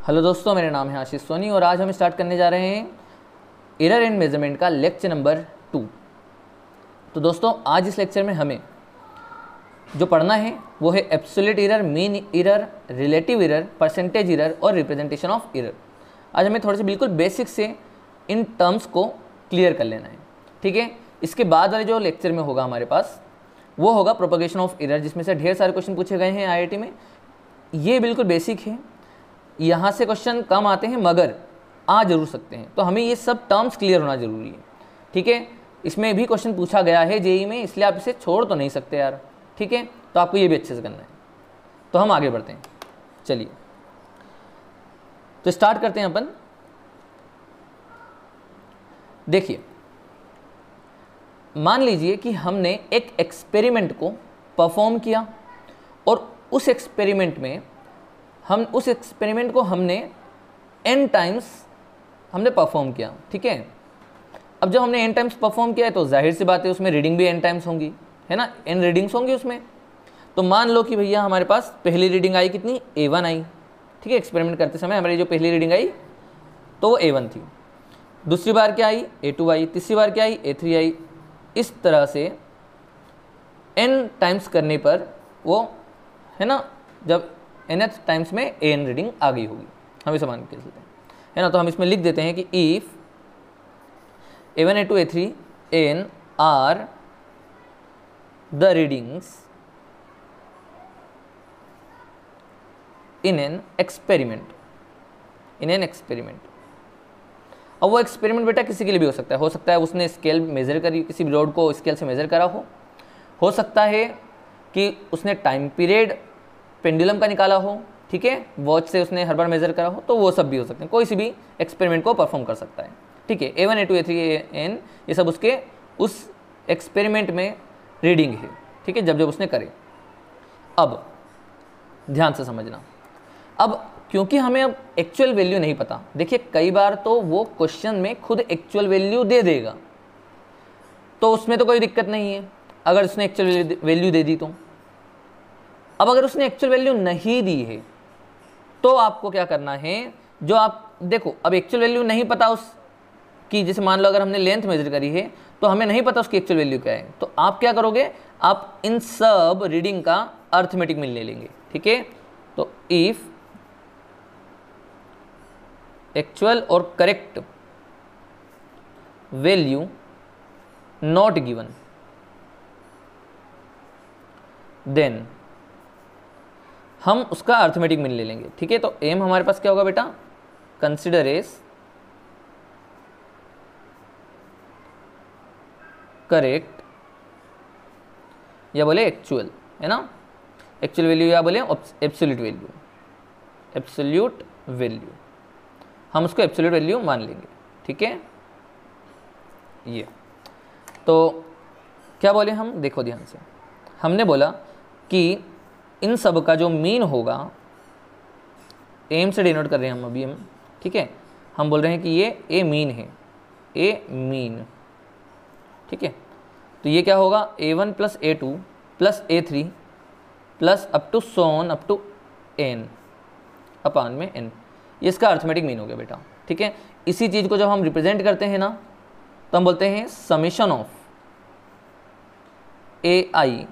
Hello दोस्तों, मेरा नाम है आशीष सोनी और आज हम स्टार्ट करने जा रहे हैं एरर एंड मेज़रमेंट का लेक्चर नंबर टू तो दोस्तों, आज इस लेक्चर में हमें जो पढ़ना है, वो है absolute error mean error relative error percentage error और रिप्रेजेंटेशन ऑफ़ एरर आज हमें थोड़े से बिल्कुल बेसिक से इन टर्म्स को क्लियर कर लेना है। ठीक है? इसके बाद वाले जो लेक्चर में होगा हमारे पास, वो होगा प्रोपोगेशन ऑफ़ एरर जिसमें से ढेर सारे क्वेश्चन पूछे गए हैं आईआईटी में। ये बिल्कुल बेसिक है। यहाँ से क्वेश्चन कम आते हैं, मगर आ ज़रूर सकते हैं। तो हमें ये सब टर्म्स क्लियर होना ज़रूरी है। ठीक है? इसमें भी क्वेश्चन पूछा गया है जेई में, इसलिए आप इसे छोड़ तो नहीं सकते यार। ठीक है? तो आपको ये भी अच्छे से करना है। तो हम आगे बढ़ते हैं। चलिए। तो स्टार्ट करते हैं अपन। देखिए, मान लीजिए कि हमने एक एक्सपेरिमेंट को परफॉर्म किया और उस एक्सपेरिमेंट में हम उस एक्सपेरिमेंट को हमने एन टाइम्स हमने परफॉर्म किया, ठीक है? अब जब हमने एन टाइम्स परफॉर्म किया है तो ज़ाहिर सी बात है उसमें रीडिंग भी एन टाइम्स होंगी, है ना? एन रीडिंग्स होंगी उसमें। तो मान लो कि भैया हमारे पास पहली रीडिंग आई कितनी? ए वन आई, ठीक है? एक्सपेरिमेंट करते समय हमारी जो पहली रीडिंग आई तो वो ए वन थी। दूसरी बार क्या आई? ए टू आई। तीसरी बार क्या आई? ए थ्री आई। इस तरह से एन टाइम्स करने पर वो, है ना? जब एन एथ टाइम्स में ए एन रीडिंग आ गई होगी। हम इसे मान के चलते हैं। है ना? तो हम इसमें लिख देते हैं कि if A one A two A three N are the readings in an experiment in an experiment अब वो एक्सपेरिमेंट बेटा किसी के लिए भी हो सकता है। हो सकता है उसने स्केल मेज़र करी किसी भी रोड को स्केल से मेज़र करा हो। हो सकता है कि उसने टाइम पीरियड पेंडुलम का निकाला हो, ठीक है? वॉच से उसने हर बार मेज़र करा हो तो वो सब भी हो सकते हैं। कोई सी भी एक्सपेरिमेंट को परफॉर्म कर सकता है, ठीक है? A one A two A three A N ये सब उसके उस एक्सपेरिमेंट में रीडिंग है, ठीक है? जब जब उसने करे। अब, ध्यान से समझना। अब, क्योंकि हमें अब एक्चुअल वैल्यू नहीं पता, देखिए, कई बार तो वो क्वेश्चन में खुद एक्चुअल वैल्यू दे देगा तो उसमें तो कोई दिक्कत नहीं है। अगर उसने एक्चुअल वैल्यू दे दी तो। अब अगर उसने एक्चुअल वैल्यू नहीं दी है तो आपको क्या करना है? जो आप, देखो, अब एक्चुअल वैल्यू नहीं पता उस, की जैसे मान लो अगर हमने लेंथ मेजर करी है तो हमें नहीं पता उसकी एक्चुअल वैल्यू क्या है। तो आप क्या करोगे? आप इन सब रीडिंग का अर्थमेटिक मिल ले लेंगे, ठीक है? तो इफ़ एक्चुअल और correct value not given then हम उसका अर्थमेटिक मीन ले लेंगे। ठीक है? तो एम हमारे पास क्या होगा बेटा? कंसिडर एस करेक्ट या बोले एक्चुअल है ना? एक्चुअल वैल्यू या बोले एब्सोल्यूट वैल्यू एब्सोल्यूट वैल्यू हम उसको एब्सोल्यूट वैल्यू मान लेंगे। ठीक है? ये। तो क्या बोले हम? देखो ध्यान से। हमने बोला कि इन सब का जो मीन होगा एम से डिनोट कर रहे हैं हम अभी हम, ठीक है? हम बोल रहे हैं कि ये ए मीन है। ए मीन ठीक है? तो ये क्या होगा? A one plus a two plus a three plus up to Son up to N upon में एन ये इसका अर्थमेटिक मीन हो गया बेटा, ठीक है? इसी चीज़ को जब हम रिप्रेजेंट करते हैं ना तो हम बोलते हैं समीशन ऑफ़ ए आई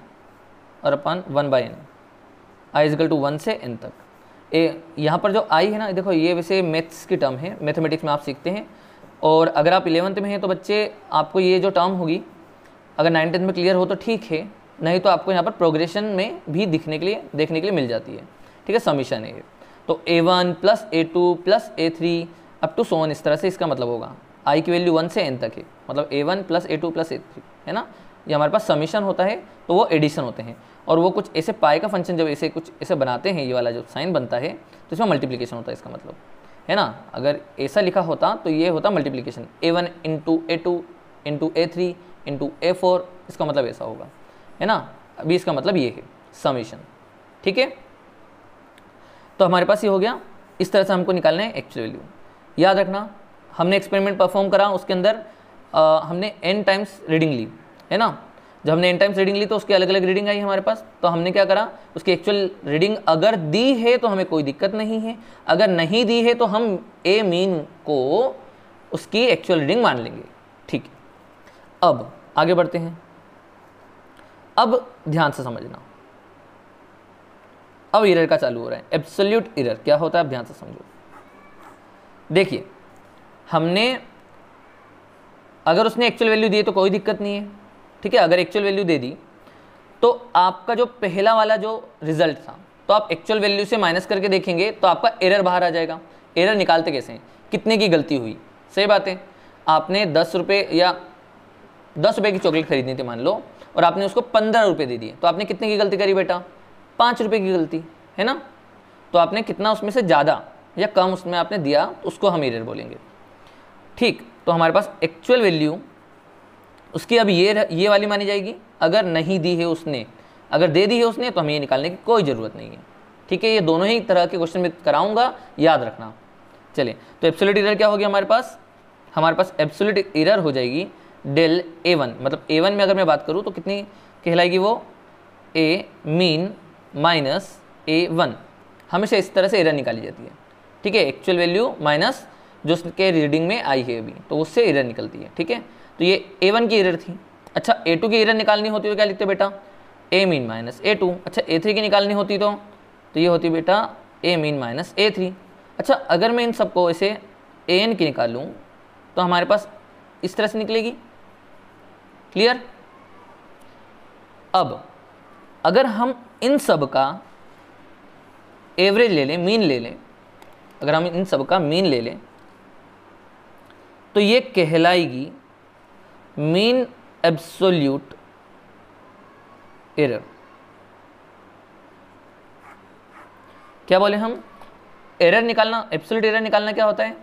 और upon one by n i equal to one से एन तक। ए, यहाँ पर जो आई है ना देखो, ये वैसे मैथ्स की टर्म है मैथमेटिक्स में आप सीखते हैं। और अगर आप इलेवंथ में हैं तो बच्चे, आपको ये जो टर्म होगी, अगर नाइन टेंथ में क्लियर हो तो ठीक है, नहीं तो आपको यहाँ पर प्रोग्रेशन में भी दिखने के लिए, देखने के लिए मिल जाती है। ठीक है समीशन है ये। तो a one plus a two plus a three up to सोन इस तरह से इसका मतलब होगा। आई की वैल्यू वन से एन तक है। मतलब a one plus a two plus a three है ना? ये हमारे पास समीशन होता है तो वो एडिशन होते हैं। और वो कुछ ऐसे पाए का फ़ंक्शन जब ऐसे कुछ ऐसे बनाते हैं ये वाला जो साइन बनता है तो इसमें मल्टीप्लीकेशन होता है इसका मतलब। है ना? अगर ऐसा लिखा होता तो ये होता multiplication a one into a two into a three into a four इसका मतलब ऐसा होगा। है ना? अभी इसका मतलब ये है समीशन ठीक है? तो हमारे पास ये हो गया। इस तरह से हमको निकालना है एक्चुअल वैल्यू याद रखना हमने एक्सपेरिमेंट परफॉर्म करा उसके अंदर आ, हमने एन टाइम्स रीडिंग ली। है ना? जब हमने एन टाइम्स रीडिंग ली तो उसकी अलग अलग रीडिंग आई हमारे पास तो हमने क्या करा? उसकी एक्चुअल रीडिंग अगर दी है तो हमें कोई दिक्कत नहीं है। अगर नहीं दी है तो हम ए मीन को उसकी एक्चुअल रीडिंग मान लेंगे। ठीक। अब, आगे बढ़ते हैं। अब ध्यान से समझना। अब इरर का चालू हो रहा है। एब्सोल्यूट इरर क्या होता है? अब ध्यान से समझो। देखिए, हमने, अगर उसने एक्चुअल वैल्यू दी है तो कोई दिक्कत नहीं है। ठीक है, अगर एक्चुअल वैल्यू दे दी तो आपका जो पहला वाला जो रिज़ल्ट था तो आप एक्चुअल वैल्यू से माइनस करके देखेंगे तो आपका एरर बाहर आ जाएगा। एरर निकालते कैसे हैं? कितने की गलती हुई? सही बात है। आपने दस रुपये या दस रुपये की चॉकलेट खरीदनी थी, मान लो, और आपने उसको पंद्रह रुपये दे दिए तो आपने कितने की गलती करी बेटा? पाँच रुपये की गलती, है ना? तो आपने कितना उसमें से ज़्यादा या कम उसमें आपने दिया तो उसको हम एरर बोलेंगे। ठीक तो हमारे पास एक्चुअल वैल्यू उसकी अब ये ये वाली मानी जाएगी, अगर नहीं दी है उसने, अगर दे दी है उसने तो हमें ये निकालने की कोई ज़रूरत नहीं है। ठीक है, ये दोनों ही तरह के क्वेश्चन में कराऊँगा, याद रखना। चलिए तो एब्सोल्यूट इरर क्या होगी हमारे पास? हमारे पास एब्सोल्यूट इरर हो जाएगी डेल ए वन मतलब ए वन में अगर मैं बात करूँ तो कितनी कहलाएगी वो? A mean minus a one हमेशा इस तरह से एरर निकाली जाती है। ठीक है एक्चुअल वैल्यू माइनस जो उसके रीडिंग में आई है अभी तो उससे एरर निकलती है। ठीक है तो ये ए वन की एरर थी। अच्छा ए टू की एरर निकालनी होती तो क्या लिखते बेटा? A mean minus a two अच्छा ए थ्री की निकालनी होती तो? तो ये होती बेटा a mean minus a three अच्छा अगर मैं इन सबको ऐसे ए एन की निकालूँ तो हमारे पास इस तरह से निकलेगी। क्लियर अब, अगर हम इन सब का एवरेज ले लें मीन ले लें, अगर हम इन सब का मीन ले लें तो ये कहलाएगी मीन एब्सोल्यूट एरर क्या बोले हम? एरर निकालना एब्सोल्यूट एरर निकालना क्या होता है?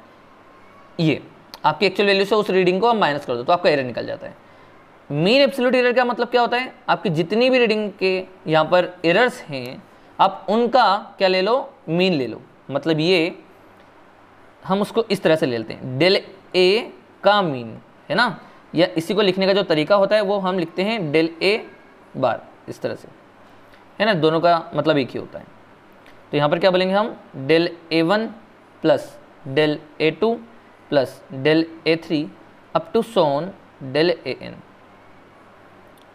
ये, आपकी एक्चुअल वैल्यू से उस रीडिंग को हम माइनस कर दो तो आपका एरर निकल जाता है। मीन एब्सोल्यूट एरर का मतलब क्या होता है? आपकी जितनी भी रीडिंग के यहाँ पर एरर्स हैं, आप उनका क्या ले लो? मीन ले लो। मतलब ये, हम उसको इस तरह से ले लेते हैं। डेल ए का मीन है ना? या इसी को लिखने का जो तरीका होता है, वो हम लिखते हैं डेल ए बार, इस तरह से। है ना? दोनों का मतलब एक ही होता है। तो यहाँ पर क्या बोलेंगे हम? Del a one plus del a two plus del a three up to Son del A N.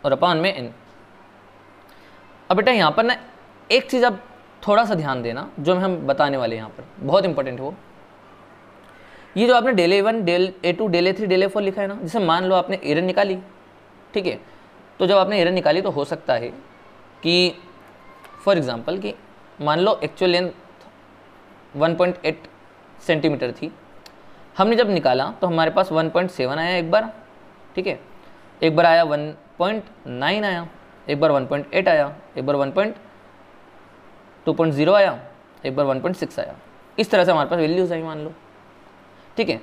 और अपान में एन अब बेटा यहाँ पर ना एक चीज़ आप थोड़ा सा ध्यान देना, जो हम बताने वाले हैं यहाँ पर। बहुत इंपॉर्टेंट है वो। ये जो आपने del one, del a two, del three, del four लिखा है ना, जैसे मान लो आपने एरर निकाली, ठीक है? तो जब आपने एरर निकाली तो हो सकता है कि फॉर एग्ज़ाम्पल कि मान लो एक्चुअल लेंथ 1.8 सेंटीमीटर थी। हमने जब निकाला तो हमारे पास 1.7 आया एक बार, ठीक है? एक बार आया 1.9 आया, एक बार 1.8 आया, एक बार 1.2.0 आया, एक बार 1.6 आया। इस तरह से हमारे पास वैल्यूज़ आई मान लो। ठीक है?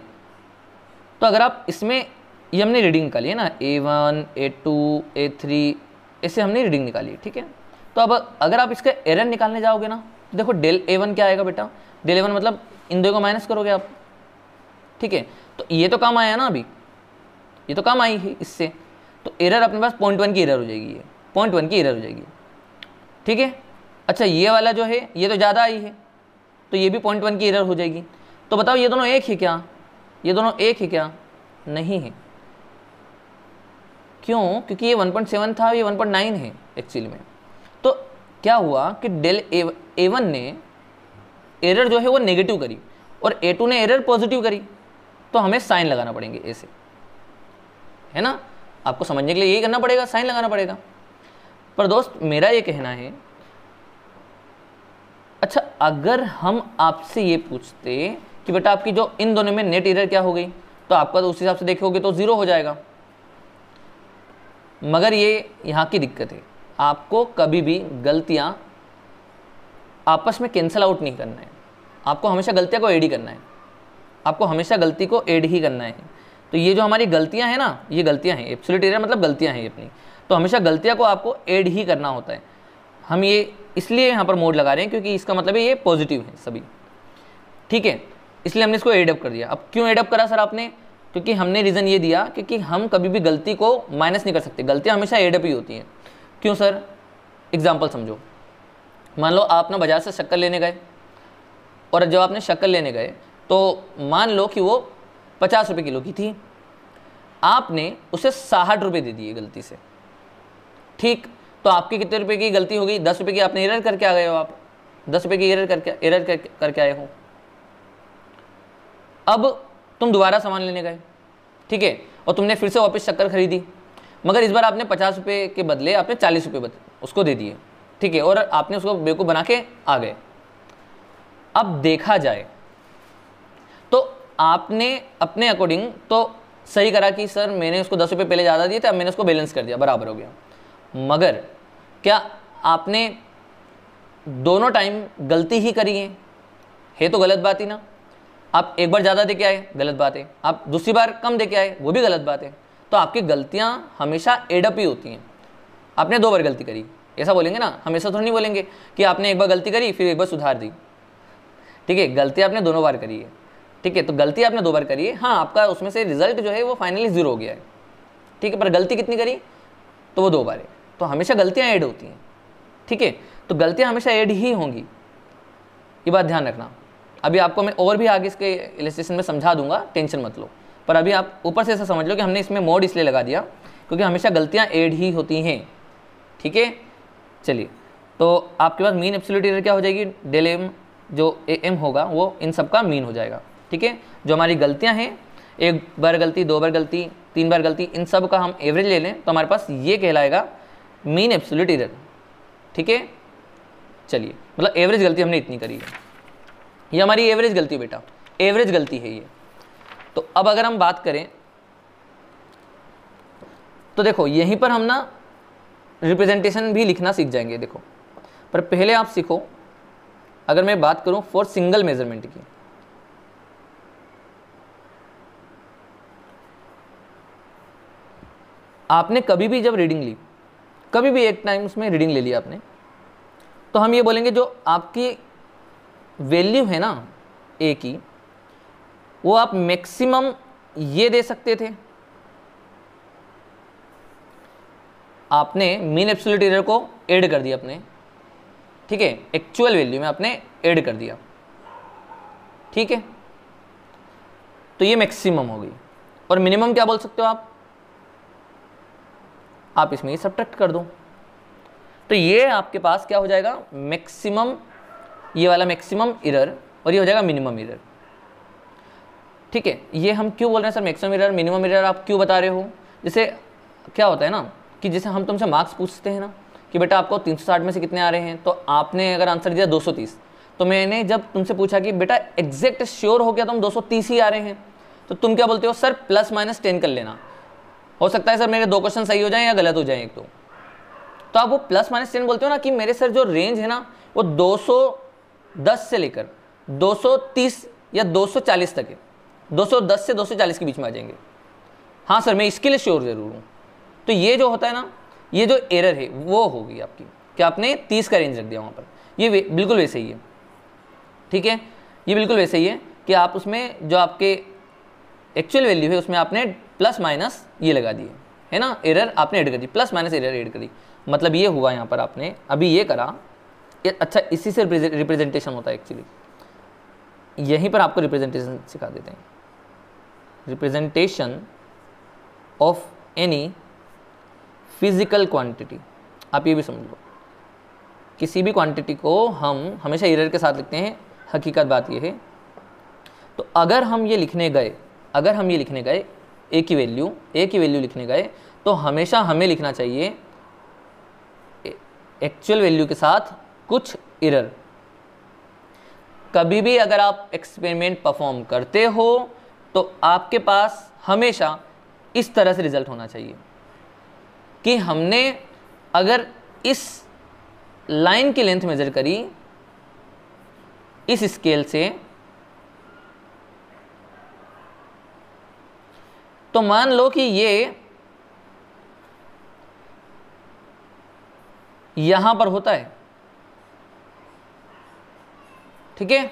तो अगर आप इसमें, ये हमने रीडिंग निकाली है ना a one a two a three ऐसे हमने रीडिंग निकाली ठीक है? तो अब अगर आप इसका एरर निकालने जाओगे ना तो देखो डेल ए वन क्या आएगा बेटा? डेल ए वन मतलब इन दो को माइनस करोगे आप, ठीक है? तो ये तो काम आया ना अभी, ये तो काम आई है इससे। तो एरर अपने पास पॉइंट वन की एरर हो जाएगी ये पॉइंट वन की एरर हो जाएगी, ठीक है? अच्छा ये वाला जो है, ये तो ज़्यादा आई है तो ये भी पॉइंट वन की एरर हो जाएगी। तो बताओ ये दोनों एक ही क्या? ये दोनों एक ही क्या? नहीं है। क्यों? क्योंकि ये 1.7 था ये 1.9 है एक्चुअली में। तो क्या हुआ कि डेल ए वन ने एरर जो है वो नेगेटिव करी और ए टू ने एरर पॉजिटिव करी। तो हमें साइन लगाना पड़ेंगे ऐसे है ना? आपको समझने के लिए यही करना पड़ेगा, साइन लगाना पड़ेगा। पर दोस्त, मेरा ये कहना है अच्छा अगर हम आपसे ये पूछते कि बेटा आपकी जो इन दोनों में नेट इरर क्या हो गई? तो आपका तो उस हिसाब से देखोगे तो ज़ीरो हो जाएगा। मगर ये यहाँ की दिक्कत है। आपको कभी भी गलतियाँ आपस में कैंसिल आउट नहीं करना है। आपको हमेशा गलतियाँ को एड ही करना है। आपको हमेशा गलती को एड ही करना है। तो ये जो हमारी गलतियाँ हैं ना, ये गलतियाँ हैं। एब्सोल्यूट एरिया मतलब गलतियाँ हैं अपनी। तो हमेशा गलतियाँ को आपको एड ही करना होता है। हम ये इसलिए यहाँ पर मोड लगा रहे हैं क्योंकि इसका मतलब है ये पॉजिटिव है सभी। ठीक है? इसलिए हमने इसको एडअप कर दिया। अब क्यों एडअप करा सर आपने? क्योंकि हमने रीज़न ये दिया क्योंकि हम कभी भी गलती को माइनस नहीं कर सकते। गलतियाँ हमेशा एडअप ही होती हैं। क्यों सर? एग्ज़ाम्पल समझो। मान लो आप ना बाज़ार से शक्कर लेने गए और जब आपने शक्कर लेने गए तो मान लो कि वो पचास रुपये किलो की थी। आपने उसे साठ रुपये दे दिए गलती से। ठीक? तो आपकी कितने रुपए की गलती होगी दस रुपये की आपने एरर करके आ गए हो आप। दस रुपये की एरर करके एरर करके आए हो। अब तुम दोबारा सामान लेने गए, ठीक है? और तुमने फिर से वापस शक्कर खरीदी। मगर इस बार आपने पचास रुपये के बदले आपने चालीस रुपये उसको दे दिए, ठीक है? और आपने उसको बेवकूफ़ बना के आ गए। अब देखा जाए तो आपने अपने अकॉर्डिंग तो सही करा कि, सर, मैंने उसको दस रुपये पहले ज़्यादा दिए थे, अब मैंने उसको बैलेंस कर दिया, बराबर हो गया। मगर क्या आपने दोनों टाइम गलती ही करी है? है तो गलत बात ही ना। आप एक बार ज़्यादा दे के आए, गलत बात है। आप दूसरी बार कम दे के आए, वो भी गलत बात है। तो आपकी गलतियाँ हमेशा एडअप ही होती हैं। आपने दो बार गलती करी। ऐसा बोलेंगे ना, हमेशा थोड़ा नहीं बोलेंगे कि आपने एक बार गलती करी, फिर एक बार सुधार दी। ठीक है, गलती आपने दोनों बार करी है। ठीक है तो गलती आपने दो बार करी है। हाँ आपका उसमें से रिज़ल्ट जो है वो फाइनली ज़ीरो हो गया है। ठीक है, पर गलती कितनी करी? तो वो दो बार है। तो हमेशा गलतियाँ ऐड होती हैं। ठीक है तो गलतियाँ हमेशा ऐड ही होंगी। ये बात ध्यान रखना। अभी आपको मैं और भी आगे इसके इलेस्ट्रेशन में समझा दूँगा टेंशन मत लो। पर अभी आप ऊपर से ऐसा समझ लो कि हमने इसमें मोड इसलिए लगा दिया, क्योंकि हमेशा गलतियाँ एड ही होती हैं। ठीक है? चलिए। तो आपके पास मीन एब्सोल्यूट क्या हो जाएगी? डेल एम जो ए एम होगा, वो इन सब का मीन हो जाएगा। ठीक है? जो हमारी गलतियाँ हैं, एक बार गलती, दो बार गलती, तीन बार गलती, इन सब का हम एवरेज ले लें तो हमारे पास ये कहलाएगा मीन एब्सोल्यूट एरर ठीक है? चलिए। मतलब एवरेज गलती हमने इतनी करी है। ये हमारी एवरेज गलती बेटा। एवरेज गलती है ये। तो अब अगर हम बात करें तो देखो, यहीं पर हम ना रिप्रेजेंटेशन भी लिखना सीख जाएँगे, देखो। पर पहले आप सीखो, अगर मैं बात करूँ फॉर सिंगल मेज़रमेंट की। आपने कभी भी जब रीडिंग ली, कभी भी एक टाइम उसमें रीडिंग ले लिया आपने तो हम ये बोलेंगे जो आपकी वैल्यू है ना ए की, वो आप मैक्सिमम ये दे सकते थे। आपने मीन एब्सोल्यूट एरर को ऐड कर दिया अपने। ठीक है? एक्चुअल वैल्यू में आपने ऐड कर दिया। ठीक है? तो ये मैक्सिमम हो गई। और मिनिमम क्या बोल सकते हो आप? आप इसमें ये सब्ट्रैक्ट कर दो। तो ये आपके पास क्या हो जाएगा? मैक्सिमम ये वाला मैक्सिमम इरर और ये हो जाएगा मिनिमम इरर ठीक है, ये हम क्यों बोल रहे हैं sir maximum error minimum error आप क्यों बता रहे हो? जैसे क्या होता है ना, कि जैसे हम तुमसे मार्क्स पूछते हैं ना, कि बेटा आपको 360 में से कितने आ रहे हैं तो आपने अगर आंसर दिया 230 तो मैंने जब तुमसे पूछा कि बेटा एग्जैक्ट श्योर हो गया तुम 230 ही आ रहे हैं तो तुम क्या बोलते हो? सर प्लस माइनस टेन कर लेना। हो सकता है सर मेरे दो क्वेश्चन सही हो जाए या गलत हो जाए एक तो तो आप वो प्लस माइनस टेन बोलते हो ना कि मेरे सर जो रेंज है ना, वो 210 से लेकर 230 या 240 तक है। 210 से 240 के बीच में आ जाएँगे। हाँ सर, मैं इसके लिए श्योर ज़रूर हूँ। तो ये जो होता है ना, ये जो एरर है, वो होगी आपकी। कि आपने 30 का रेंज रख दिया वहाँ पर। ये बिल्कुल वैसे ही है। ठीक है? ये बिल्कुल वैसे ही है कि आप उसमें जो आपके एक्चुअल वैल्यू है, उसमें आपने प्लस माइनस ये लगा दिए। है ना? एरर आपने ऐड कर दी। प्लस माइनस एरर ऐड करी। मतलब ये हुआ यहाँ पर आपने, अभी ये करा अच्छा इसी से रिप्रेजेंटेशन होता है एक्चुअली यहीं पर आपको रिप्रेजेंटेशन सिखा देते हैं। Representation of any physical quantity आप ये भी समझ लो। किसी भी क्वांटिटी को हम हमेशा एरर के साथ लिखते हैं। हकीकत बात ये है। तो अगर हम ये लिखने गए, अगर हम ये लिखने गए ए की वैल्यू ए की वैल्यू लिखने गए तो हमेशा हमें लिखना चाहिए एक्चुअल वैल्यू के साथ कुछ इरर कभी भी अगर आप एक्सपेरिमेंट परफॉर्म करते हो तो आपके पास हमेशा इस तरह से रिज़ल्ट होना चाहिए कि हमने अगर इस लाइन की लेंथ मेजर करी, इस स्केल से तो मान लो कि ये यहाँ पर होता है। ठीक है?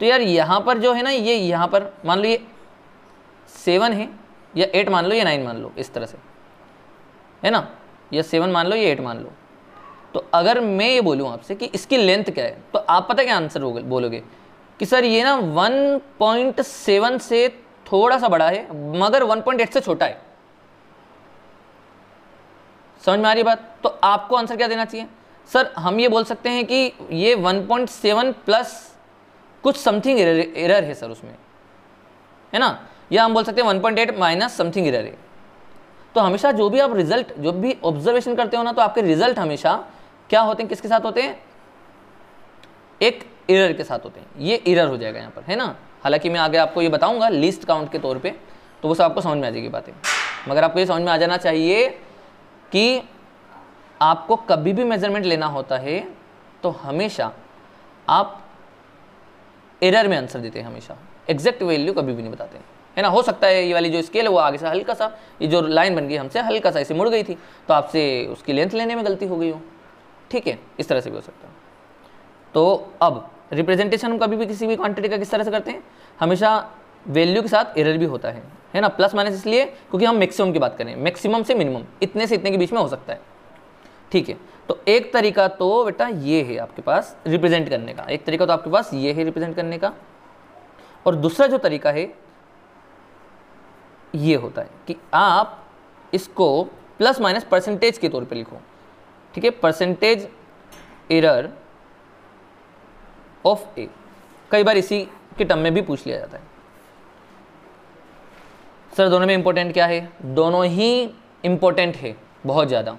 तो यार यहाँ पर जो है ना, ये यहाँ पर मान लो ये सेवन है, या एट मान लो, या नाइन मान लो, इस तरह से। है ना? या सेवन मान लो, या एट मान लो। तो अगर मैं ये बोलूँ आपसे कि इसकी लेंथ क्या है तो आप पता क्या आंसर बोलोगे? कि सर ये ना 1.7 से थोड़ा सा बड़ा है, मगर 1.8 से छोटा है। समझ में आ रही बात? तो आपको आंसर क्या देना चाहिए? सर, हम ये बोल सकते हैं कि ये 1.7 प्लस कुछ समथिंग एरर है सर उसमें। है ना? या हम बोल सकते हैं 1.8 माइनस समथिंग एरर है। तो हमेशा जो भी आप रिज़ल्ट, जो भी ऑब्जर्वेशन करते हो ना तो आपके रिज़ल्ट हमेशा क्या होते हैं, किसके साथ होते हैं? एक एरर के साथ होते हैं। ये एरर हो जाएगा यहाँ पर, है ना? हालाँकि मैं आगे आपको ये बताऊँगा लिस्ट काउंट के तौर पे तो वो सब आपको समझ में आ जाएगी बातें। मगर आपको ये समझ में आ जाना चाहिए कि आपको कभी भी मेज़रमेंट लेना होता है तो हमेशा आप एरर में आंसर देते हैं हमेशा। एग्जैक्ट वैल्यू कभी भी नहीं बताते। है ना? हो सकता है ये वाली जो स्केल है, वो आगे से हल्का सा, ये जो लाइन बन गई हमसे, हल्का सा ऐसे मुड़ गई थी तो आपसे उसकी लेंथ लेने में गलती हो गई हो। ठीक है? इस तरह से भी हो सकता है। तो अब रिप्रेजेंटेशन हम कभी भी किसी भी क्वांटिटी का किस तरह से करते हैं? हमेशा वैल्यू के साथ एरर भी होता है। है ना? प्लस माइनस इसलिए, क्योंकि हम मैक्सिमम की बात करें मैक्सिमम से मिनिमम इतने से इतने के बीच में हो सकता है। ठीक है। तो एक तरीका तो बेटा ये है आपके पास रिप्रेजेंट करने का। एक तरीका तो आपके पास ये है रिप्रेजेंट करने का। और दूसरा जो तरीका है, ये होता है कि आप इसको प्लस माइनस परसेंटेज के तौर पे लिखो। ठीक है परसेंटेज एरर ऑफ़ ए कई बार इसी के टर्म में भी पूछ लिया जाता है। सर दोनों में इंपॉर्टेंट क्या है? दोनों ही इंपॉर्टेंट है, बहुत ज़्यादा।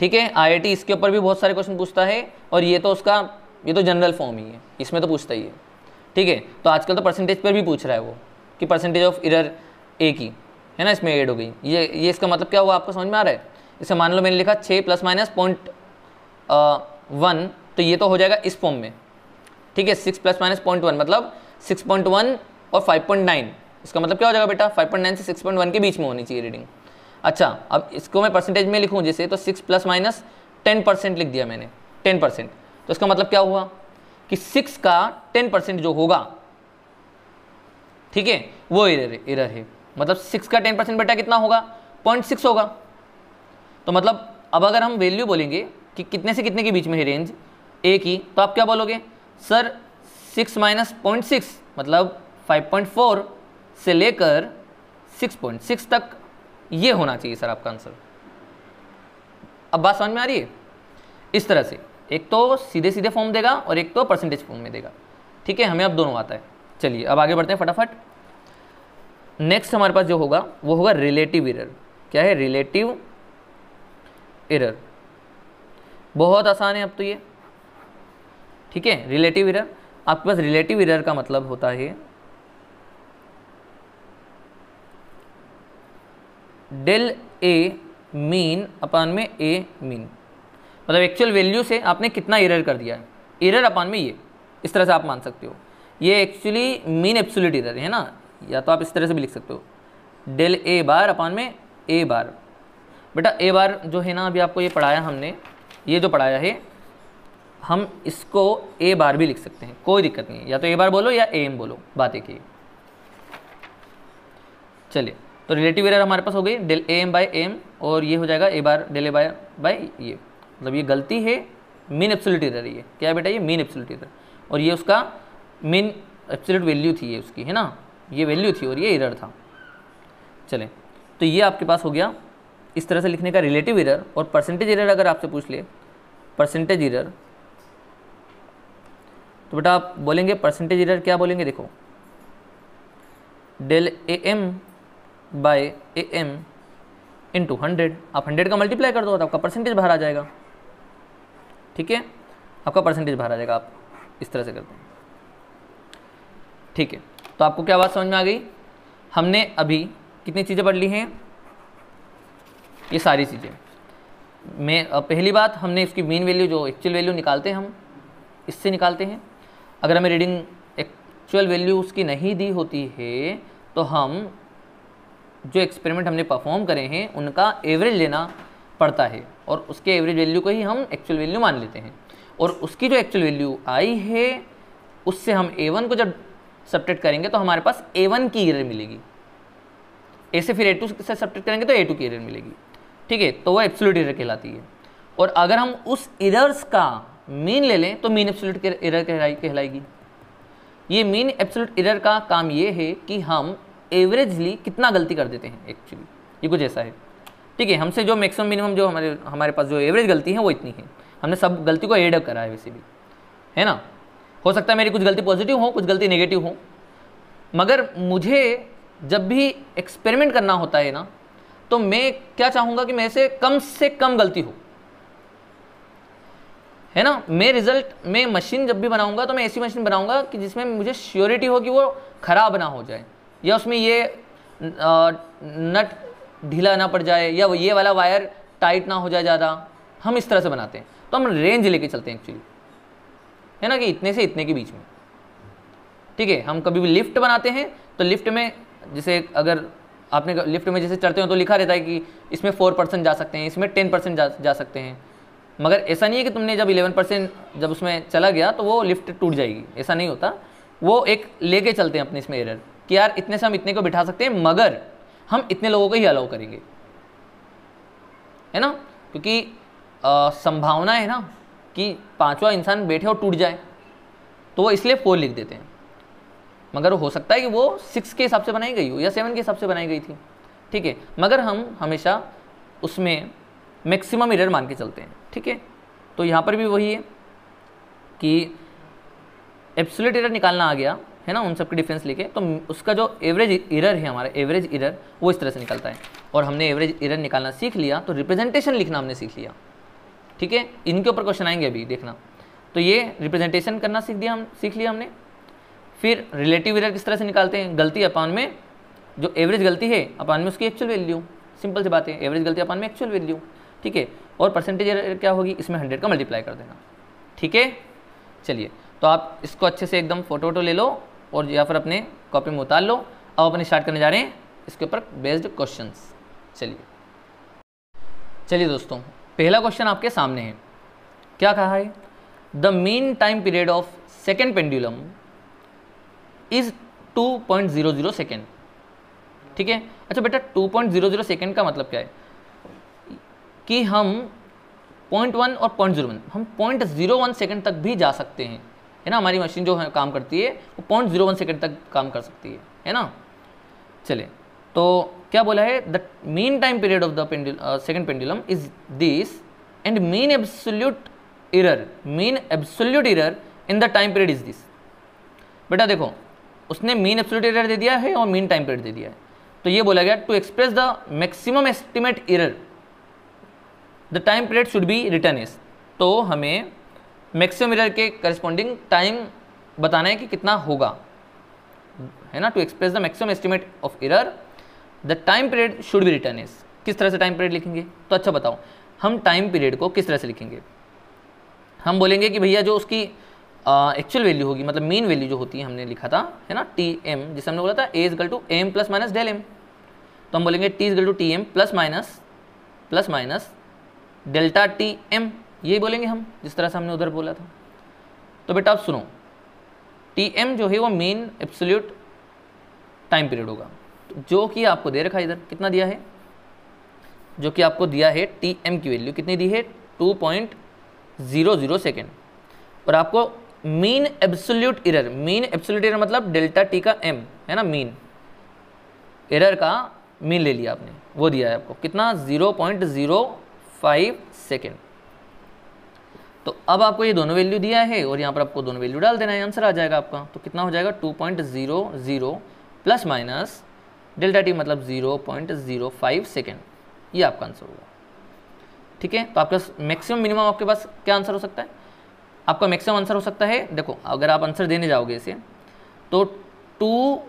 ठीक है आईआईटी इसके ऊपर भी बहुत सारे क्वेश्चन पूछता है और ये तो उसका, ये तो जनरल फॉर्म ही है, इसमें तो पूछता ही है। ठीक है तो आजकल तो परसेंटेज पर भी पूछ रहा है वो, कि परसेंटेज ऑफ़ इरर ए की, है ना, इसमें एड हो गई। ये ये इसका मतलब क्या हुआ, आपको समझ में आ रहा है? इसे मान लो मैंने लिखा छः प्लस माइनस पॉइंट वन तो ये तो हो जाएगा इस फॉर्म में। ठीक है six plus minus point one मतलब सिक्स पॉइंट वन और फाइव पॉइंट नाइन इसका मतलब क्या हो जाएगा बेटा? फाइव पॉइंट नाइन से सिक्स पॉइंट वन के बीच में होनी चाहिए रीडिंग अच्छा अब इसको मैं परसेंटेज में लिखूँ जैसे तो six plus minus ten percent लिख दिया मैंने टेन परसेंट तो इसका मतलब क्या हुआ? कि सिक्स का टेन परसेंट जो होगा, ठीक है, वो एरर एरर है। मतलब सिक्स का टेन परसेंट बेटा कितना होगा? पॉइंट सिक्स होगा। तो मतलब अब अगर हम वैल्यू बोलेंगे कि कितने से कितने के बीच में है रेंज ए की तो आप क्या बोलोगे? Sir six minus point six मतलब फाइव पॉइंट फोर से लेकर सिक्स पॉइंट सिक्स तक ये होना चाहिए सर आपका आंसर। अब बात समझ में आ रही है? इस तरह से, एक तो सीधे सीधे फॉर्म देगा और एक तो परसेंटेज फॉर्म में देगा। ठीक है, हमें अब दोनों आता है। चलिए, अब आगे बढ़ते हैं फटाफट। नेक्स्ट हमारे पास जो होगा, वो होगा रिलेटिव एरर क्या है? रिलेटिव एरर बहुत आसान है अब तो ये। ठीक है रिलेटिव एरर आपके पास रिलेटिव एरर का मतलब होता है डेल ए मीन अपान में ए मीन मतलब एक्चुअल वैल्यू से आपने कितना एरर कर दिया है। एरर अपान में ये, इस तरह से आप मान सकते हो। ये एक्चुअली मीन एब्सोल्यूट एरर है ना? या तो आप इस तरह से भी लिख सकते हो। डेल ए बार अपान में ए बार बेटा ए बार जो है ना, अभी आपको ये पढ़ाया हमने। ये जो पढ़ाया है, हम इसको ए बार भी लिख सकते हैं। कोई दिक्कत नहीं है। या तो ए बार बोलो या ए एम बोलो। बात एक चलिए। तो रिलेटिव एरर हमारे पास हो गई del a m by m और ये हो जाएगा a bar del a by by ये। मतलब ये गलती है मीन एब्सोल्यूट एरर ये। क्या बेटा ये? मीन एब्सोल्यूट एरर और ये उसका मीन एब्सोल्यूट वैल्यू थी ये उसकी, है ना? ये वैल्यू थी और ये एरर था। चलें तो ये आपके पास हो गया। इस तरह से लिखने का रिलेटिव एरर और परसेंटेज एरर अगर आपसे पूछ ले परसेंटेज एरर तो बेटा आप बोलेंगे परसेंटेज एरर क्या बोलेंगे? देखो del a m by a m into hundred आप हंड्रेड का मल्टीप्लाई कर दो तो आपका परसेंटेज बाहर आ जाएगा। ठीक है? आपका परसेंटेज बाहर आ जाएगा, आप इस तरह से करते हैं। ठीक है तो आपको क्या बात समझ में आ गई? हमने अभी कितनी चीज़ें पढ़ ली हैं? ये सारी चीज़ें। मैं पहली बात, हमने इसकी मेन वैल्यू जो एक्चुअल वैल्यू निकालते हैं हम, इससे निकालते हैं। अगर हमें रीडिंग एक्चुअल वैल्यू उसकी नहीं दी होती है तो हम जो एक्सपेरिमेंट हमने परफॉर्म करे हैं, उनका एवरेज लेना पड़ता है। और उसके एवरेज वैल्यू को ही हम एक्चुअल वैल्यू मान लेते हैं। और उसकी जो एक्चुअल वैल्यू आई है, उससे हम ए वन को जब सब्ट्रैक्ट करेंगे तो हमारे पास ए वन की एरर मिलेगी। ए से फिर ए टू से सब्ट्रैक्ट करेंगे तो ए टू की एरर मिलेगी। ठीक है? तो वो एब्सोल्यूट एरर कहलाती है। और अगर हम उस एरर्स का मीन ले लें तो मीन एब्सोल्यूट एरर कहलाएगी। ये मीन एब्सोल्यूट एरर का काम ये है कि हम एवरेजली कितना गलती कर देते हैं एक्चुअली ये कुछ ऐसा है। ठीक है, हमसे जो मैक्सिमम मिनिमम जो हमारे हमारे पास जो एवरेज गलती है, वो इतनी है। हमने सब गलती को एड करा है वैसे भी। है ना? हो सकता है मेरी कुछ गलती पॉजिटिव हो, कुछ गलती नेगेटिव हो। मगर मुझे जब भी एक्सपेरिमेंट करना होता है ना तो मैं क्या चाहूँगा कि मेरे से कम से कम गलती हो। है ना? मैं रिज़ल्ट मैं मशीन जब भी बनाऊँगा तो मैं ऐसी मशीन बनाऊँगा कि जिसमें मुझे श्योरिटी हो कि वो ख़राब ना हो जाए। या उसमें ये नट ढीला ना पड़ जाए या ये वाला वायर टाइट ना हो जाए ज़्यादा हम इस तरह से बनाते हैं। तो हम रेंज लेके चलते हैं एक्चुअली है ना कि इतने से इतने के बीच में। ठीक है हम कभी भी लिफ्ट बनाते हैं तो लिफ्ट में जैसे अगर आपने लिफ्ट में जैसे चढ़ते हो तो लिखा रहता है कि इसमें फोर परसेंट जा सकते हैं इसमें टेन परसेंट जा, जा सकते हैं। मगर ऐसा नहीं है कि तुमने जब इलेवन परसेंट जब उसमें चला गया तो वो लिफ्ट टूट जाएगी। ऐसा नहीं होता। वो एक लेके चलते हैं अपने इसमें एरर कि यार इतने से हम इतने को बिठा सकते हैं, मगर हम इतने लोगों को ही अलाउ करेंगे। है ना? क्योंकि संभावना है ना कि पांचवा इंसान बैठे और टूट जाए तो वो इसलिए फोर लिख देते हैं। मगर हो सकता है कि वो सिक्स के हिसाब से बनाई गई हो या सेवन के हिसाब से बनाई गई थी। ठीक है? मगर हम हमेशा उसमें मैक्सिमम इरर मान के चलते हैं। ठीक है? तो यहाँ पर भी वही है कि एब्सोल्यूट इरर निकालना आ गया। है ना, उन सब की डिफरेंस लेके तो उसका जो एवरेज इरर है हमारा एवरेज इरर वो इस तरह से निकलता है। और हमने एवरेज इरर निकालना सीख लिया तो रिप्रेजेंटेशन लिखना हमने सीख लिया। ठीक है? इनके ऊपर क्वेश्चन आएँगे अभी, देखना। तो ये रिप्रेजेंटेशन करना सीख दिया हम, सीख लिया हमने। फिर रिलेटिव इरर किस तरह से निकालते हैं? गलती अपान में, जो एवरेज गलती है, अपान में उसकी एक्चुअल वैल्यू सिंपल सी बात है एवरेज गलती अपान में एक्चुअल वैल्यू ठीक है? और परसेंटेज एरर क्या होगी? इसमें हंड्रेड का मल्टीप्लाई कर देना। ठीक है? चलिए तो आप इसको अच्छे से एकदम फ़ोटो वोटो ले लो। और या फिर अपने कॉपी में उतार लो। अब अपने स्टार्ट करने जा रहे हैं। इसके ऊपर बेस्ड क्वेश्चन चलिए। चलिए दोस्तों, पहला क्वेश्चन आपके सामने है। क्या कहा है? The mean time period of second pendulum is 2.00 point second ठीक है? अच्छा बेटा 2.00 पॉइंट सेकेंड का मतलब क्या है? कि हम पॉइंट वन और पॉइंट ज़ीरो वन हम पॉइंट ज़ीरो वन सेकेंड तक भी जा सकते हैं। है ना? हमारी मशीन जो है, काम करती है, वो पॉइंट ज़ीरो वन सेकेंड तक काम कर सकती है है ना? चले तो क्या बोला है? The mean time period of the pendulum second pendulum is this and mean absolute error mean absolute error in the time period is this बेटा देखो, उसने मीन एब्सोल्यूट इरर दे दिया है और मीन टाइम पीरियड दे दिया है। तो ये बोला गया to express the maximum estimate error the time period should be return is तो हमें मैक्सिमम के करस्पॉन्डिंग टाइम बताना है कि कितना होगा। है ना? To express the maximum estimate of error the time period should be return is किस तरह से टाइम पीरियड लिखेंगे? तो अच्छा बताओ, हम टाइम पीरियड को किस तरह से लिखेंगे? हम बोलेंगे कि भैया जो उसकी एक्चुअल वैल्यू होगी मतलब मेन वैल्यू जो होती है, हमने लिखा था, है ना? टी एम जिसे हमने बोला था a equal to m plus minus del m तो हम बोलेंगे t equal to t m plus minus plus minus delta t m यही बोलेंगे हम, जिस तरह से हमने उधर बोला था। तो बेटा आप सुनो टी एम जो है वो मेन एब्सोल्यूट टाइम पीरियड होगा। जो कि आपको दे रखा है इधर, कितना दिया है? जो कि आपको दिया है टी एम की वैल्यू कितनी दी है? Two point zero zero second और आपको mean absolute error mean absolute error मतलब डेल्टा टी का एम है ना मीन एरर का मीन ले लिया आपने, वो दिया है आपको। कितना? Zero point zero five second तो अब आपको ये दोनों वैल्यू दिया है और यहाँ पर आपको दोनों वैल्यू डाल देना है। आंसर आ जाएगा आपका। तो कितना हो जाएगा? Two point zero zero plus minus delta t मतलब zero point zero five second ये आपका आंसर होगा। ठीक है? तो आपका मैक्सिमम मिनिमम आपके पास क्या आंसर हो सकता है? आपका मैक्सिमम आंसर हो सकता है, देखो, अगर आप आंसर देने जाओगे इसे तो टू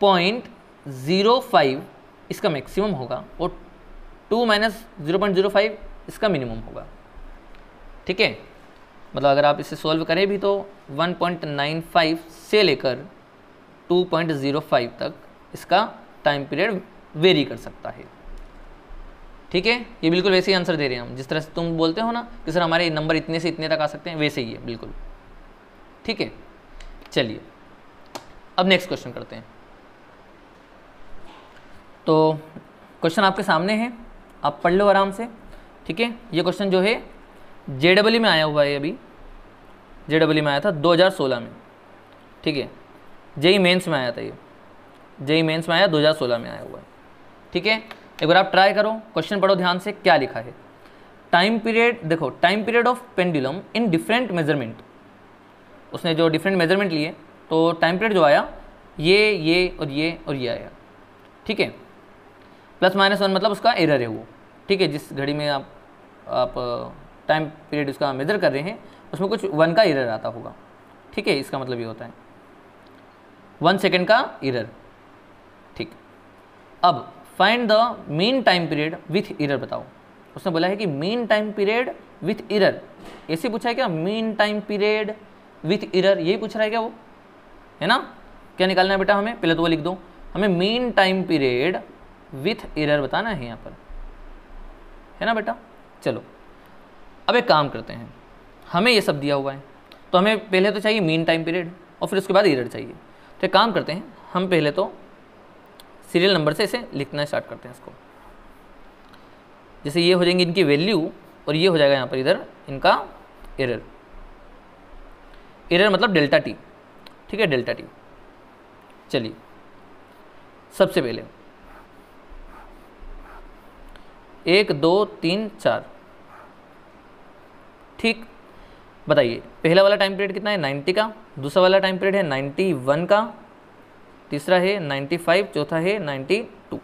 पॉइंट ज़ीरो फाइव इसका मैक्सिमम होगा और two minus zero point zero five इसका मिनिमम होगा। ठीक है? मतलब अगर आप इसे सॉल्व करें भी तो वन पॉइंट नाइन फाइव से लेकर टू पॉइंट ज़ीरो फाइव तक इसका टाइम पीरियड वेरी कर सकता है। ठीक है? ये बिल्कुल वैसे ही आंसर दे रहे हैं हम। जिस तरह से तुम बोलते हो ना कि सर हमारे नंबर इतने से इतने तक आ सकते हैं, वैसे ही है, बिल्कुल। ठीक है? चलिए। अब नेक्स्ट क्वेश्चन करते हैं। तो क्वेश्चन आपके सामने है। आप पढ़ लो आराम से। ठीक है? ये क्वेश्चन जो है जे डब्ल्यू में आया हुआ है अभी। जे डब्ल्यू में आया था 2016 में। ठीक है? जेई मेंस में आया था ये। जेई मेंस में आया 2016 में आया हुआ है। ठीक है? एक बार आप ट्राई करो, क्वेश्चन पढ़ो ध्यान से, क्या लिखा है। टाइम पीरियड, देखो, time period of pendulum in different measurement. उसने जो डिफरेंट मेज़रमेंट लिए तो टाइम पीरियड जो आया, ये ये और ये और ये आया। ठीक है? प्लस माइनस वन मतलब उसका एरर है वो। ठीक है? जिस घड़ी में आप आप टाइम पीरियड उसका मेज़र कर रहे हैं, उसमें कुछ वन का इरर आता होगा। ठीक है, इसका मतलब ये होता है। वन सेकेंड का इरर ठीक। अब find the mean time period with error बताओ। उसने बोला है कि mean time period with error ऐसे पूछा है क्या? Mean time period with error यही पूछ रहा है क्या वो? है ना? क्या निकालना है बेटा हमें? पहले तो वो लिख दो। हमें mean time period with error बताना है यहाँ पर। है ना बेटा? चलो। अब एक काम करते हैं। हमें ये सब दिया हुआ है। तो हमें पहले तो चाहिए मीन टाइम पीरियड और फिर उसके बाद एरर चाहिए। तो एक काम करते हैं, हम पहले तो सीरियल नंबर से इसे लिखना स्टार्ट करते हैं इसको। जैसे ये हो जाएँगे इनकी वैल्यू और ये हो जाएगा यहाँ पर इधर इनका एरर एरर मतलब डेल्टा टी ठीक है डेल्टा टी चलिए, सबसे पहले। एक, दो, तीन, चार। ठीक। बताइए, पहला वाला टाइम पीरियड कितना है? नाइन्टी का। दूसरा वाला टाइम पीरियड है नाइन्टी वन का। तीसरा है नाइन्टी फाइव, चौथा है नाइन्टी टू।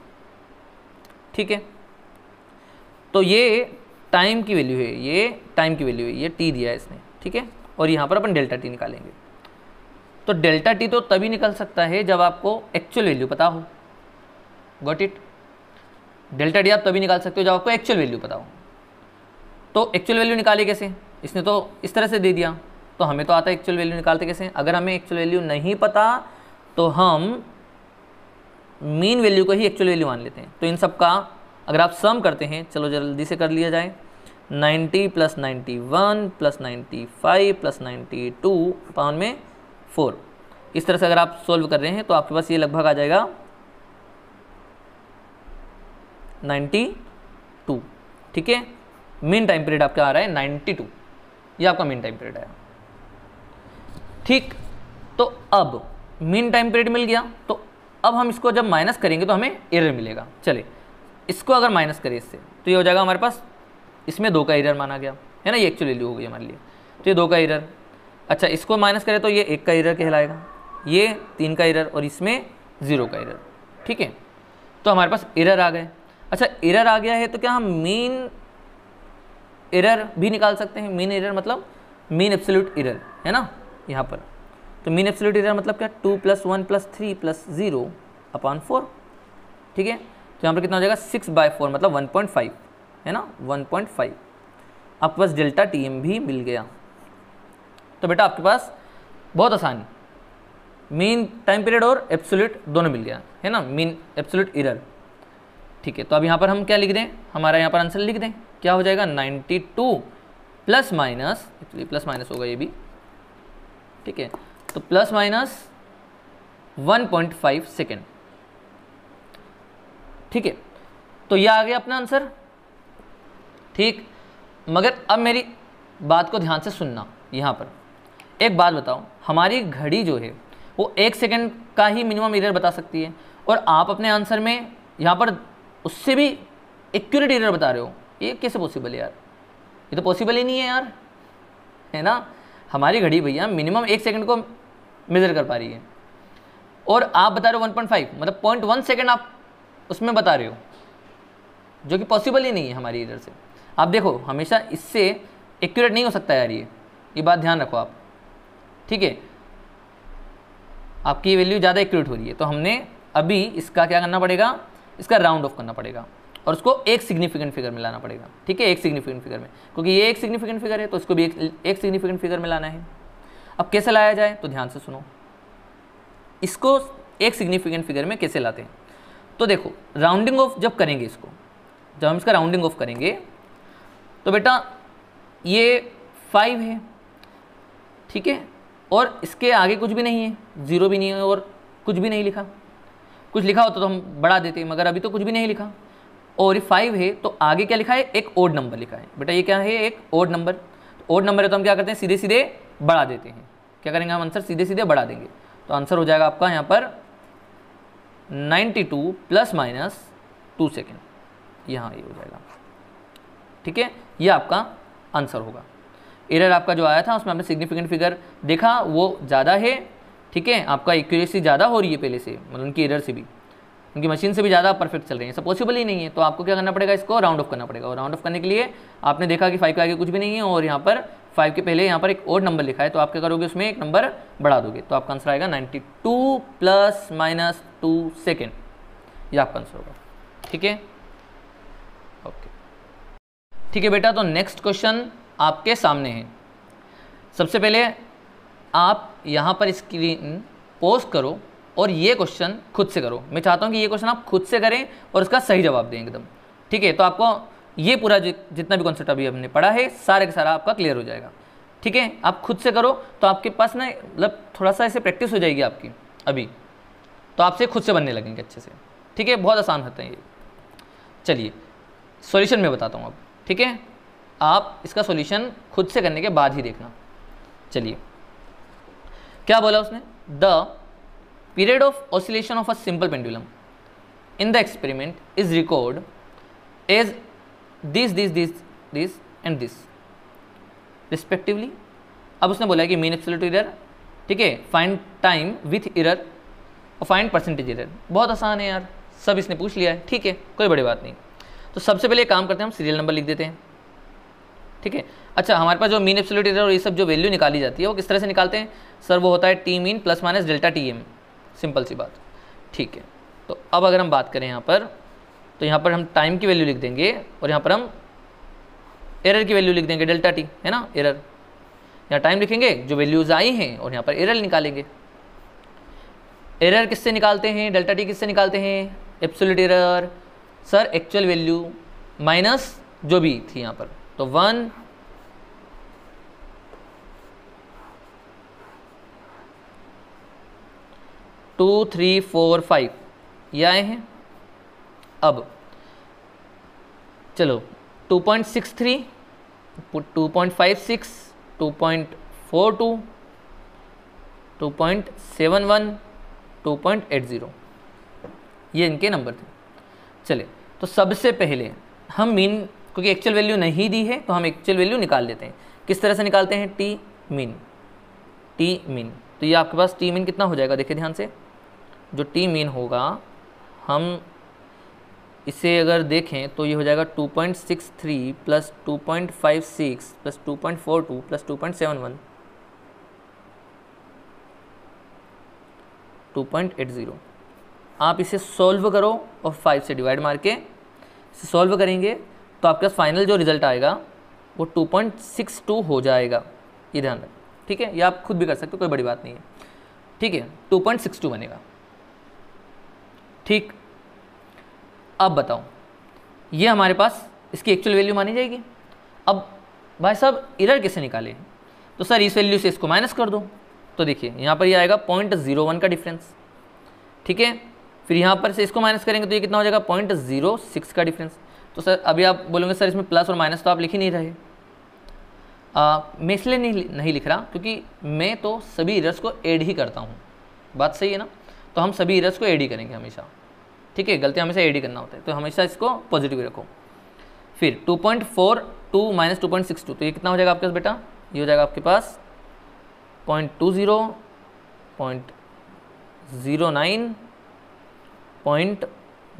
ठीक है? तो ये टाइम की वैल्यू है, ये टाइम की वैल्यू है, ये टी दिया है इसने। ठीक है? और यहाँ पर अपन डेल्टा टी निकालेंगे। तो डेल्टा टी तो तभी निकल सकता है जब आपको एक्चुअल वैल्यू पता हो। गॉट इट डेल्टा डी आप तभी निकाल सकते हो जब आपको एक्चुअल वैल्यू पता हो। तो एक्चुअल वैल्यू निकाले कैसे? इसने तो इस तरह से दे दिया। तो हमें तो आता है एक्चुअल वैल्यू निकालते कैसे अगर हमें एक्चुअल वैल्यू नहीं पता तो हम मीन वैल्यू को ही एक्चुअल वैल्यू मान लेते हैं। तो इन सब का अगर आप सम करते हैं, चलो जल्दी से कर लिया जाए। 90 plus ninety one plus ninety five plus ninety two upon में फोर। इस तरह से अगर आप सोल्व कर रहे हैं तो आपके पास ये लगभग आ जाएगा 92 ठीक है? मीन टाइम पीरियड आपका आ रहा है 92 ये आपका मीन टाइम पीरियड आया ठीक तो अब मीन टाइम पीरियड मिल गया तो अब हम इसको जब माइनस करेंगे तो हमें एरर मिलेगा। चले इसको अगर माइनस करें इससे तो ये हो जाएगा हमारे पास, इसमें दो का एरर माना गया, है ना, ये एक्चुअल वैल्यू हो गई हमारे लिए। तो ये दो का एरर अच्छा इसको माइनस करें तो ये एक का एरर कहलाएगा, ये तीन का एरर और इसमें ज़ीरो का एरर ठीक है तो हमारे पास एरर आ गए। अच्छा एरर आ गया है तो क्या हम मीन एरर भी निकाल सकते हैं। मीन एरर मतलब मीन एब्सोल्यूट एरर है ना? यहाँ पर। तो मीन एब्सोल्यूट एरर मतलब क्या? Two plus one plus three plus zero upon four ठीक है? तो यहाँ पर कितना हो जाएगा? सिक्स बाय फोर मतलब वन पॉइंट फाइव है ना? वन पॉइंट फाइव आपके पास डेल्टा टी एम भी मिल गया। तो बेटा आपके पास बहुत आसान। मीन टाइम पीरियड और एब्सोल्यूट दोनों मिल गया, है ना? मीन एब्सोल्यूट एरर ठीक है? तो अब यहाँ पर हम क्या लिख दें? हमारा यहाँ पर आंसर लिख दें। क्या हो जाएगा? 92 plus minus actually plus minus होगा ये भी, ठीक है? तो प्लस माइनस 1.5 सेकेंड, ठीक है? तो यह आ गया अपना आंसर, ठीक? मगर अब मेरी बात को ध्यान से सुनना, यहाँ पर। एक बात बताओ हमारी घड़ी जो है, वो एक सेकंड का ही मिनिमम एरर बता सकती है, और आप अपने आंसर में यहाँ पर उससे भी एक्यूरेट एरर बता रहे हो। ये कैसे पॉसिबल है यार? ये तो पॉसिबल ही नहीं है यार। है ना? हमारी घड़ी भैया मिनिमम एक सेकंड को मेज़र कर पा रही है। और आप बता रहे हो 1.5 मतलब पॉइंट वन सेकेंड आप उसमें बता रहे हो, जो कि पॉसिबल ही नहीं है हमारी इधर से। आप देखो, हमेशा इससे एक्यूरेट नहीं हो सकता यार ये। ये बात ध्यान रखो आप। ठीक है? आपकी वैल्यू ज़्यादा एक्यूरेट हो रही है तो हमने अभी इसका क्या करना पड़ेगा? इसका राउंड ऑफ़ करना पड़ेगा। और उसको एक सिग्निफिकेंट फिगर में लाना पड़ेगा। ठीक है? एक सिग्निफिकेंट फिगर में। क्योंकि ये एक सिग्निफिकेंट फिगर है तो इसको भी एक, एक सिग्निफिकेंट फिगर में लाना है। अब कैसे लाया जाए? तो ध्यान से सुनो। इसको एक सिग्निफिकेंट फिगर में कैसे लाते हैं? तो देखो राउंडिंग ऑफ़ जब करेंगे इसको जब हम इसका राउंडिंग ऑफ़ करेंगे तो बेटा ये फाइव है। ठीक है? और इसके आगे कुछ भी नहीं है। ज़ीरो भी नहीं है और कुछ भी नहीं लिखा। कुछ लिखा होता तो हम बढ़ा देते मगर अभी तो कुछ भी नहीं लिखा। और फाइव है तो आगे क्या लिखा है? एक ओड नंबर लिखा है। बेटा, ये क्या है? एक ओड नंबर ओड नंबर है तो हम क्या करते हैं? सीधे सीधे बढ़ा देते हैं। क्या करेंगे हम आंसर सीधे सीधे बढ़ा देंगे। तो आंसर हो जाएगा आपका यहाँ पर 92 प्लस माइनस टू सेकेंड यहाँ ये हो जाएगा। ठीक है? ये आपका आंसर होगा। एरर आपका जो आया था, उसमें आपने सिग्निफिकेंट फिगर देखा, वो ज़्यादा है। ठीक है? आपका एक्यूरेसी ज़्यादा हो रही है पहले से मतलब उनकी एरर से भी। उनकी मशीन से भी ज़्यादा परफेक्ट चल रही है। सब पॉसिबल ही नहीं है। तो आपको क्या करना पड़ेगा इसको राउंड ऑफ़ करना पड़ेगा। और राउंड ऑफ़ करने के लिए आपने देखा कि फाइव के आगे कुछ भी नहीं है और यहाँ पर फाइव के पहले यहाँ पर एक और नंबर लिखा है। तो आप क्या करोगे उसमें एक नंबर बढ़ा दोगे। तो आपका आंसर आएगा ninety two plus minus two second ये आपका आंसर होगा। ठीक है? ओके ठीक है बेटा तो नेक्स्ट क्वेश्चन आपके सामने है। सबसे पहले आप यहाँ पर स्क्रीन पोस्ट करो। और ये क्वेश्चन खुद से करो। मैं चाहता हूँ कि ये क्वेश्चन आप खुद से करें और उसका सही जवाब दें एकदम। ठीक है तो आपको ये पूरा जितना भी कॉन्सेप्ट अभी हमने पढ़ा है, सारे का सारा आपका क्लियर हो जाएगा। ठीक है, आप खुद से करो तो आपके पास ना मतलब थोड़ा सा ऐसे प्रैक्टिस हो जाएगी आपकी अभी। तो आपसे खुद से बनने लगेंगे अच्छे से। ठीक है, बहुत आसान होता है ये। चलिए सॉल्यूशन मैं बताता हूँ अब। ठीक है, आप इसका सॉल्यूशन खुद से करने के बाद ही देखना। चलिए, क्या बोला उसने? The period of oscillation of a simple pendulum in the experiment is record as this this this this and this respectively अब उसने बोला कि मीन एब्सोल्यूट इरर ठीक है फाइंड टाइम विथ इरर और फाइंड परसेंटेज इरर बहुत आसान है यार, सब इसने पूछ लिया है, ठीक है, कोई बड़ी बात नहीं। तो सबसे पहले काम करते हैं, हम सीरियल नंबर लिख देते हैं। ठीक है अच्छा हमारे पास जो मीन एब्सोल्यूट इरर और ये सब जो वैल्यू निकाली जाती है, वो किस तरह से निकालते हैं? सर, वो होता है t mean plus minus delta t m simple सी बात। ठीक है तो अब अगर हम बात करें यहाँ पर तो यहाँ पर हम टाइम की वैल्यू लिख देंगे और यहाँ पर हम एरर की वैल्यू लिख देंगे डेल्टा टी है ना? एरर यहाँ टाइम लिखेंगे, जो वैल्यूज़ आई हैं और यहाँ पर एरर निकालेंगे। एरर किससे निकालते हैं? डेल्टा टी किससे निकालते हैं? Absolute error sir actual value minus जो भी थी यहाँ पर। तो one two, three, four, five. ये आए हैं। अब, चलो 2.63 2.56 2.42 2.71 2.80 ये इनके नंबर थे। चले तो सबसे पहले, हम मीन, क्योंकि एक्चुअल वैल्यू नहीं दी है तो हम एक्चुअल वैल्यू निकाल लेते हैं। किस तरह से निकालते हैं? टी मीन टी मीन तो ये आपके पास टी मीन कितना हो जाएगा? देखिए ध्यान से। जो टी मीन होगा, हम इसे अगर देखें तो ये हो जाएगा 2.63 प्लस 2.56 प्लस 2.42 प्लस 2.71 2.80 आप इसे सॉल्व करो और 5 से डिवाइड मार के इसे सॉल्व करेंगे तो आपका फाइनल जो रिज़ल्ट आएगा, वो 2.62 हो जाएगा। ये ध्यान रखें, ठीक है? ये आप खुद भी कर सकते हो, कोई बड़ी बात नहीं है। ठीक है 2.62 बनेगा। ठीक। अब बताओ ये हमारे पास इसकी एक्चुअल वैल्यू मानी जाएगी। अब भाई साहब इरर कैसे निकाले? तो सर इस वैल्यू से इसको माइनस कर दो। तो देखिए यहाँ पर ये यह आएगा पॉइंट ज़ीरो वन का डिफरेंस ठीक है? फिर यहाँ पर से इसको माइनस करेंगे तो ये कितना हो जाएगा? पॉइंट ज़ीरो सिक्स का डिफरेंस तो सर अभी आप बोलोगे सर इसमें प्लस और माइनस तो आप लिख ही नहीं रहे। आ, मैं इसलिए नहीं नहीं लिख रहा क्योंकि मैं तो सभी इरर्स को ऐड ही करता हूँ। बात सही है ना? तो हम सभी इरर्स को ही करेंगे हमेशा। ठीक है? गलती हमेशा एडी करना होता है। तो हमेशा इसको पॉजिटिव रखो। फिर 2.4 point four two minus two point six two तो ये कितना हो जाएगा आपके पास बेटा? ये हो जाएगा आपके पास point two zero point zero nine point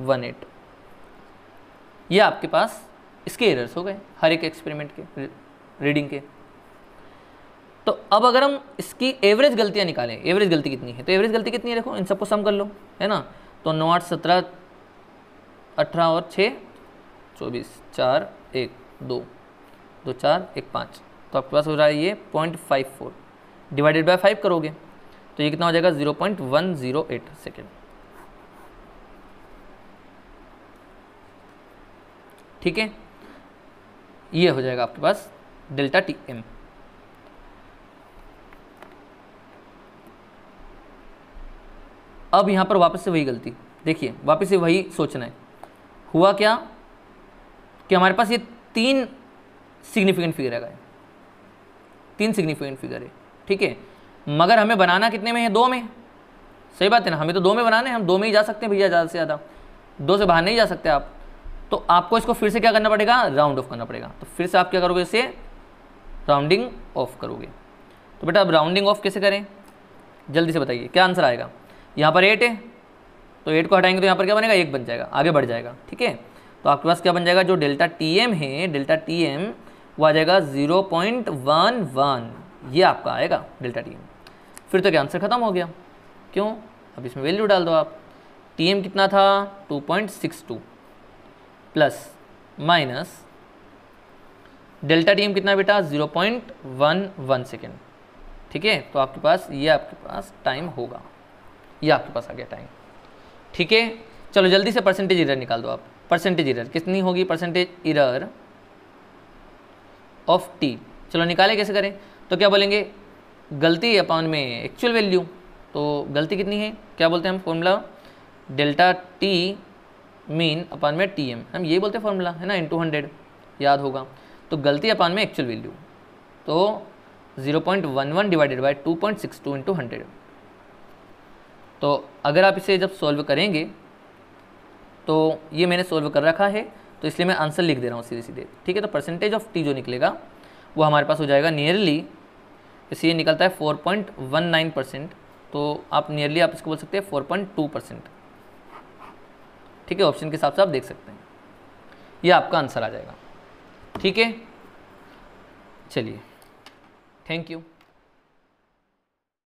one eight ये आपके पास इसके एरर्स हो गए, हर एक एक्सपेरिमेंट के रीडिंग के। तो अब अगर हम इसकी एवरेज गलतियाँ निकालें एवरेज गलती कितनी है? तो एवरेज गलती कितनी है? देखो, इन सबको सम कर लो, है ना? तो नौ आठ सत्रह, अठारह और छः चौबीस, चार, एक, दो दो, चार, एक, पाँच। तो आपके पास हो रहा है ये point five four divided by five करोगे तो ये कितना हो जाएगा? Zero point one zero eight second ठीक है? ये हो जाएगा आपके पास डेल्टा टी एम अब यहाँ पर वापस से वही गलती। देखिए, वापस से वही सोचना है। हुआ क्या? कि हमारे पास ये तीन सिग्निफिकेंट फिगर है तीन सिग्निफिकेंट फिगर है, ठीक है? मगर हमें बनाना कितने में है? दो में। सही बात है ना? हमें तो दो में बनाना है, हम दो में ही जा सकते हैं भैया ज़्यादा से ज़्यादा। दो से बाहर नहीं जा सकते आप। तो आपको इसको फिर से क्या करना पड़ेगा? राउंड ऑफ़ करना पड़ेगा। तो फिर से आप क्या करोगे इसे? राउंडिंग ऑफ़ करोगे। तो बेटा, अब राउंडिंग ऑफ़ कैसे करें? जल्दी से बताइए, क्या आंसर आएगा? यहाँ पर एट है तो एट को हटाएँगे तो यहाँ पर क्या बनेगा? एक बन जाएगा, आगे बढ़ जाएगा, ठीक है? तो आपके पास क्या बन जाएगा? जो डेल्टा टी एम है, डेल्टा टी एम वो आ जाएगा ज़ीरो पॉइंट वन वन ये आपका आएगा डेल्टा टी एम फिर तो क्या आंसर खत्म हो गया। क्यों? अब इसमें वैल्यू डाल दो आप। टी एम कितना था? Two point six two plus minus delta t m कितना बेटा? Zero point one one second ठीक है? तो आपके पास, ये आपके पास टाइम होगा। ये आपके पास आ गया टाइम। ठीक है? चलो, जल्दी से परसेंटेज इरर निकाल दो आप। परसेंटेज इरर कितनी होगी? परसेंटेज इरर ऑफ़ टी चलो, निकाले कैसे करें? तो क्या बोलेंगे? गलती अपॉन में एक्चुअल वैल्यू तो गलती कितनी है? क्या बोलते हैं हम formula delta t mean upon में टी एम हम ये बोलते हैं फॉर्मूला है ना? इन टू हंड्रेड याद होगा। तो गलती अपॉन में एक्चुअल वैल्यू तो 0.11 divided by two point six two into hundred तो अगर आप इसे जब सॉल्व करेंगे तो ये मैंने सॉल्व कर रखा है तो इसलिए मैं आंसर लिख दे रहा हूँ सीधे सीधे ठीक है तो परसेंटेज ऑफ़ टी जो निकलेगा, वो हमारे पास हो जाएगा नियरली इसे ये निकलता है 4.19 परसेंट तो आप नियरली आप इसको बोल सकते हैं 4.2 परसेंट ठीक है ऑप्शन के हिसाब से आप देख सकते हैं। ये आपका आंसर आ जाएगा। ठीक है? चलिए। Thank you